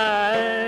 है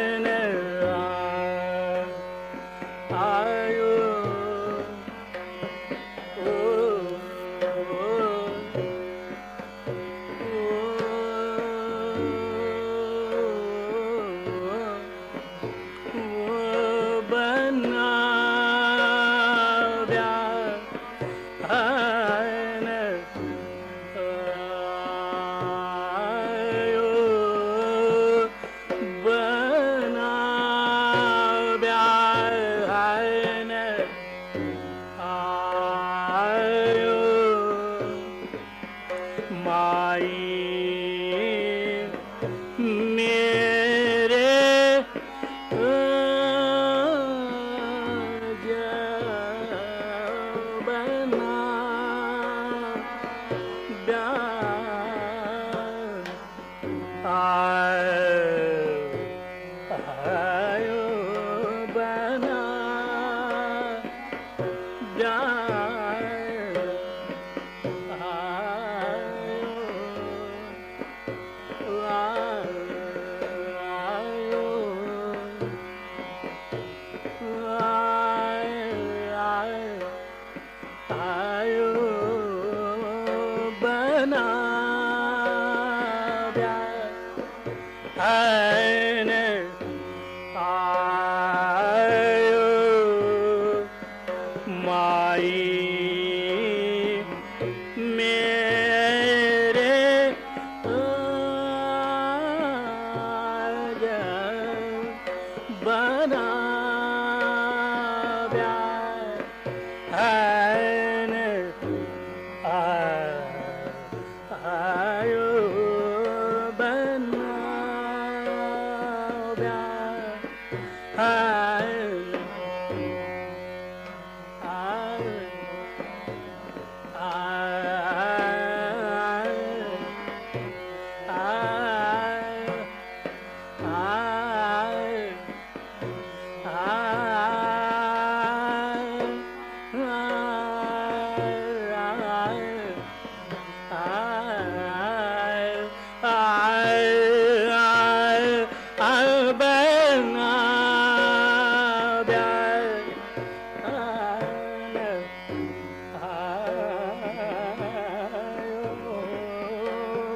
na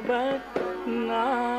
but not.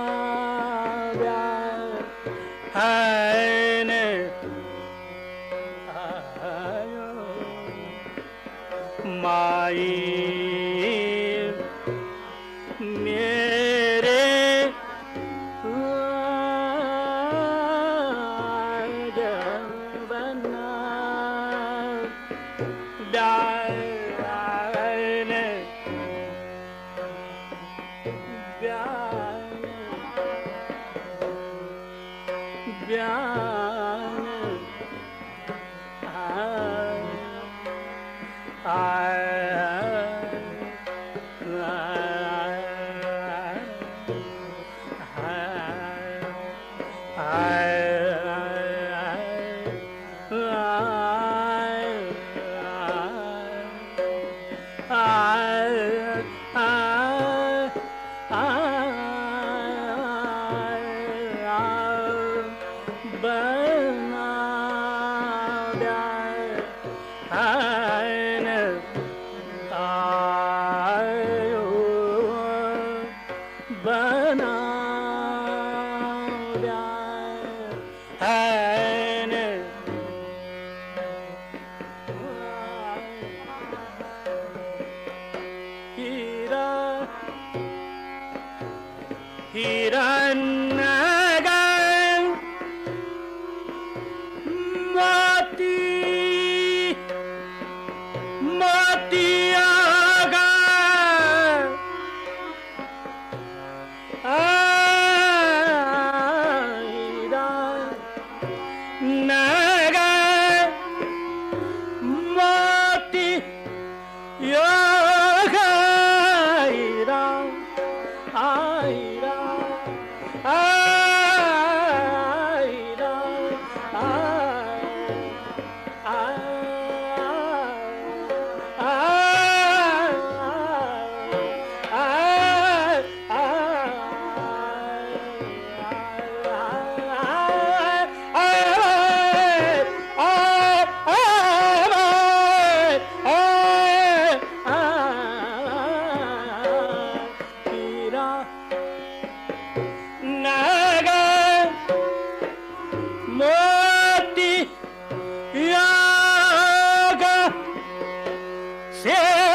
Sim.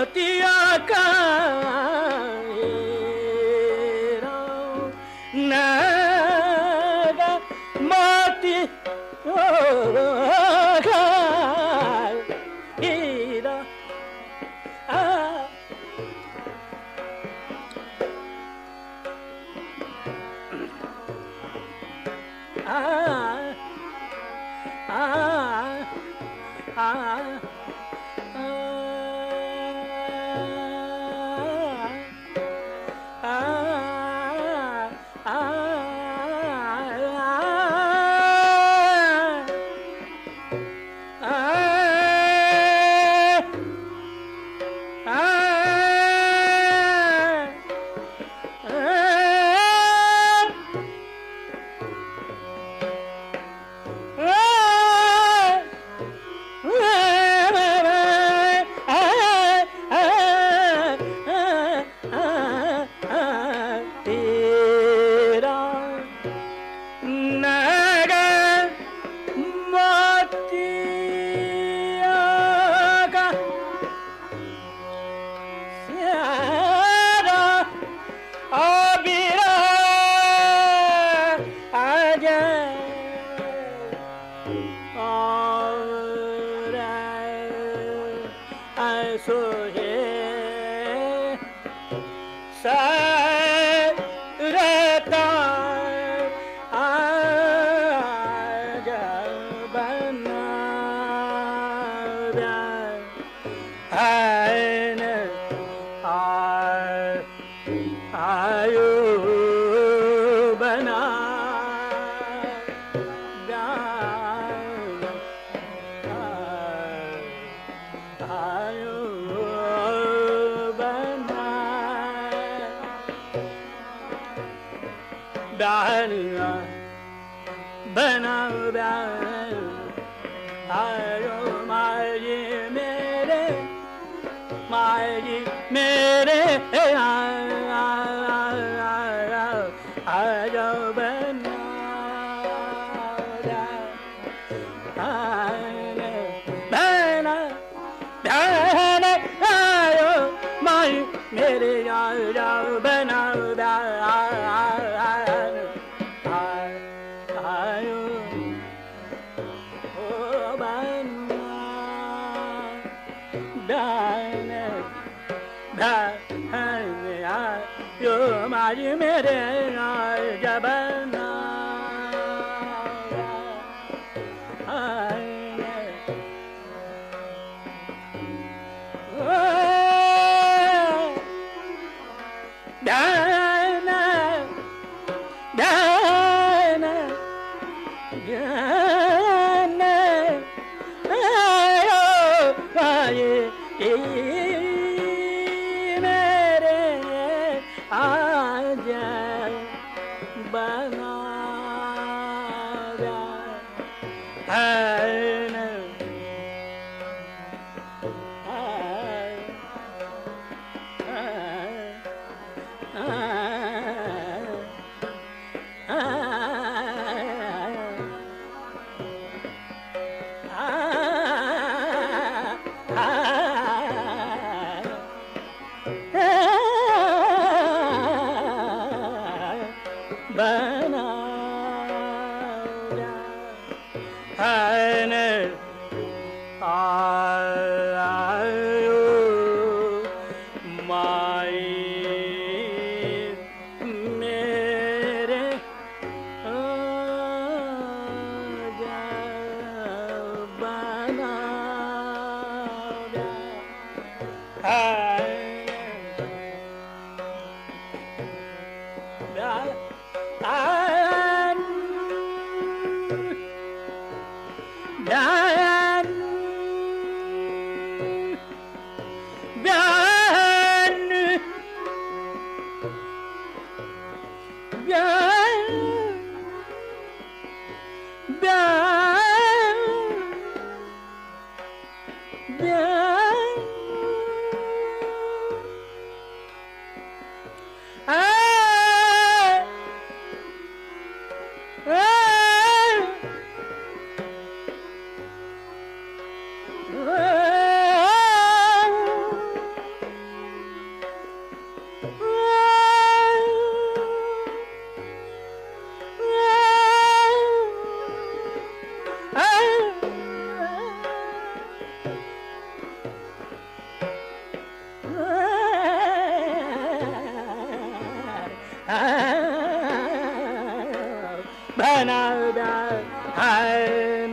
मोतिया का ध्यान ध्यान आयो मारी मेरे जबन 嗯。बना हाय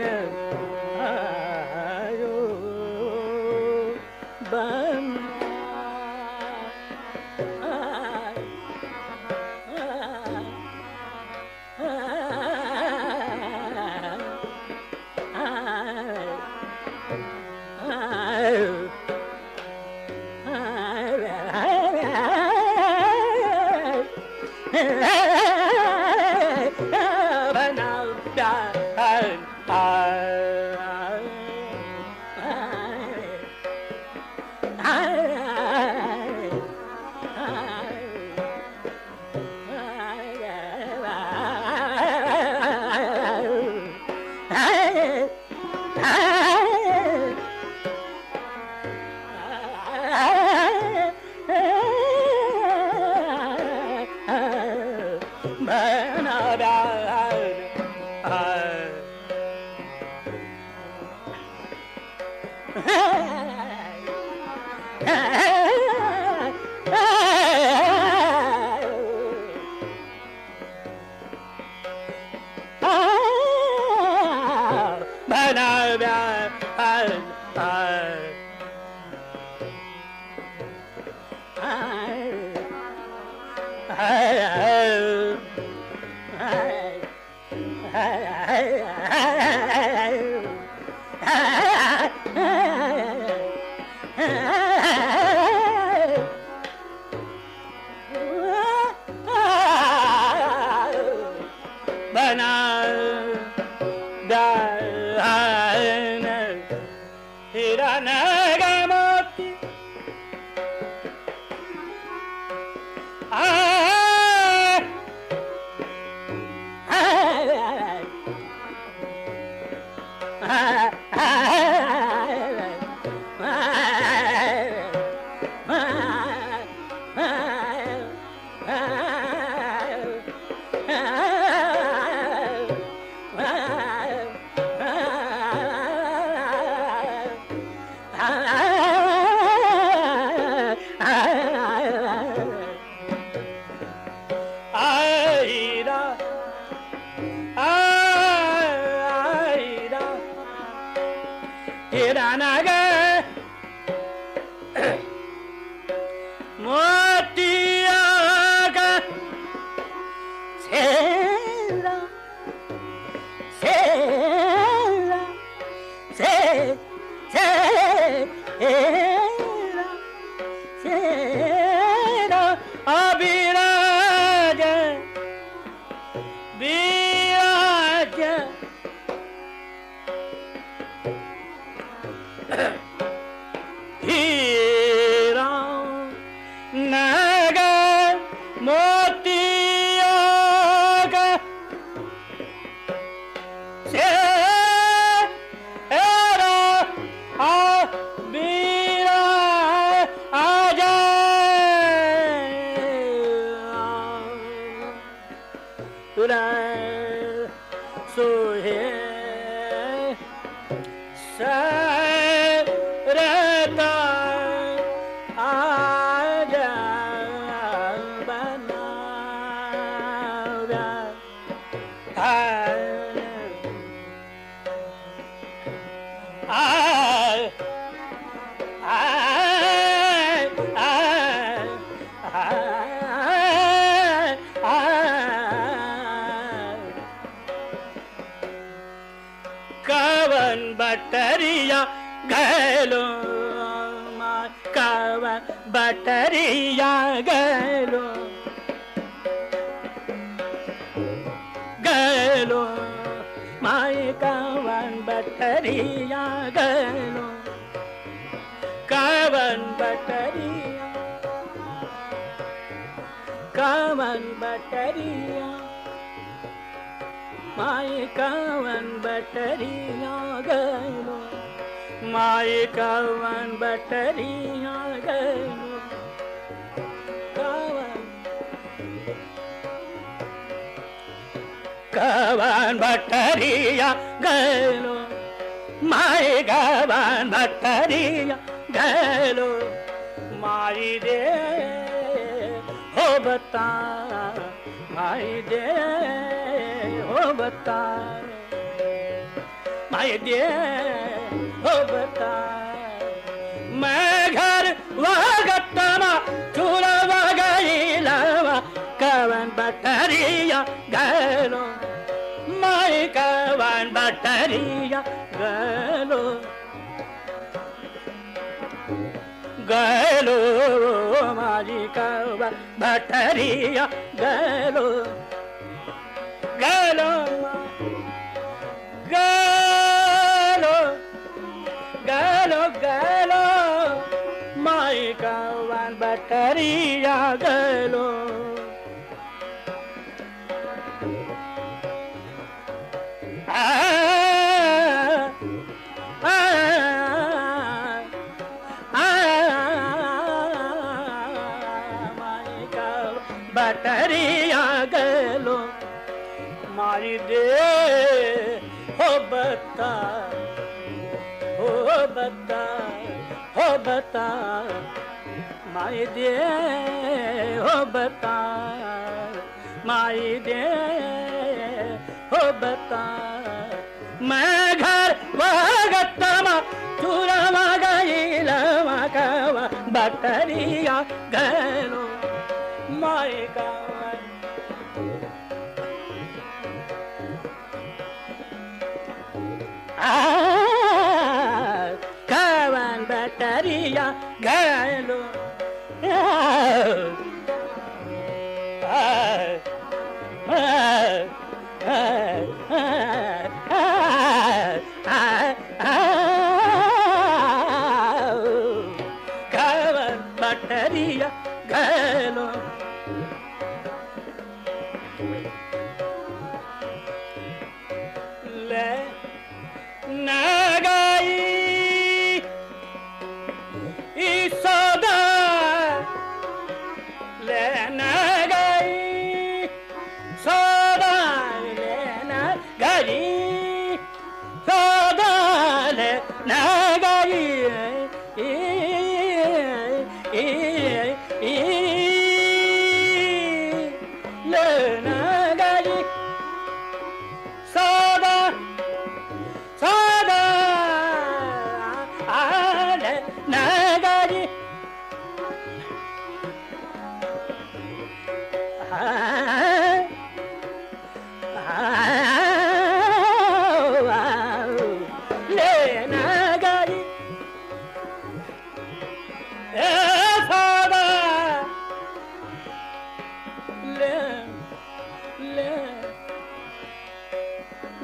बना दा More! here. कावन बटरिया माई कावन बटरिया gailo माई कावन बटरिया gailo कावन कावन बटरिया गलो माई कावन बटरिया गलो माई दे बता भाई दे हो बता। भाई दे हो बता। मैं घर वह गटना चूरवा गई लवा, कवन बटरिया गलो। माई कवन बटरिया गलो। गलो मारी कवन बटरिया गलो गलो गलो गलो गलो माई कवन बटरिया गलो। बता। माई दे हो बता। माई दे हो बता। मैं घर वागतमा चूरमा गईलमा कवा, बटरिया गलो। माई कवा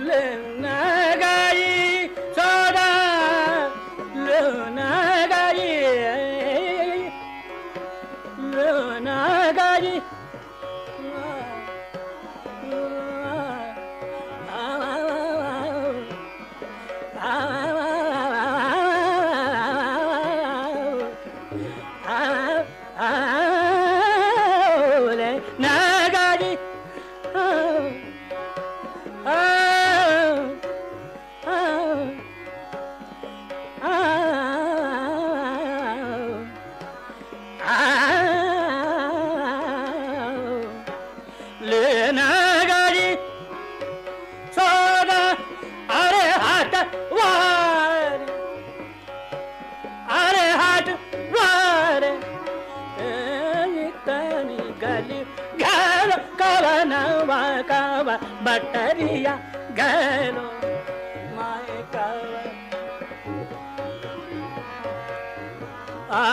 Lena. कवनवा कव बटरिया गलो माय कवा आ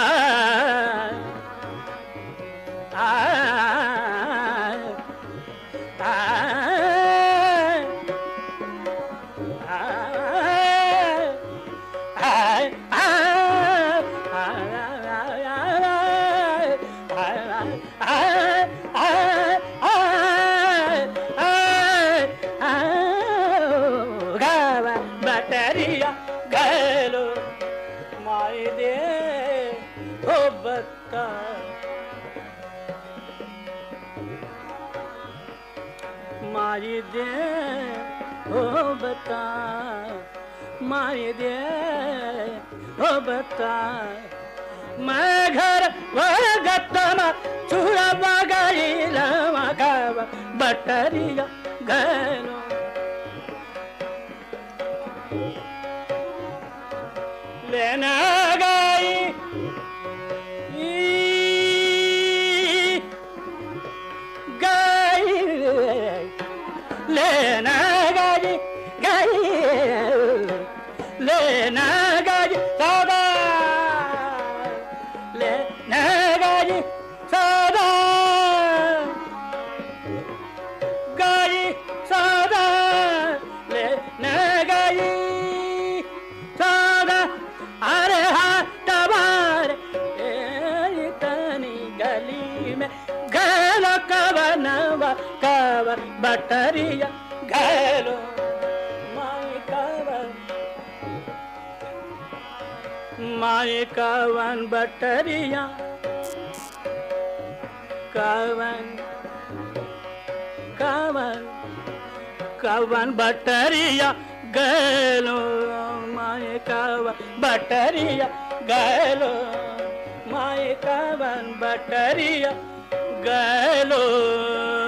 बता माए दे हो बता। मैं घर वगतम चूड़ा बगड़ी लमगव बटरिया गलो। लेना में। गलो कवनवा कवर बटरिया, गलो माई कवर माई कवन बटरिया, कवन कवन कवन बटरिया, गलो माए कवन बटरिया, गलो माए कवन बटरिया गलो।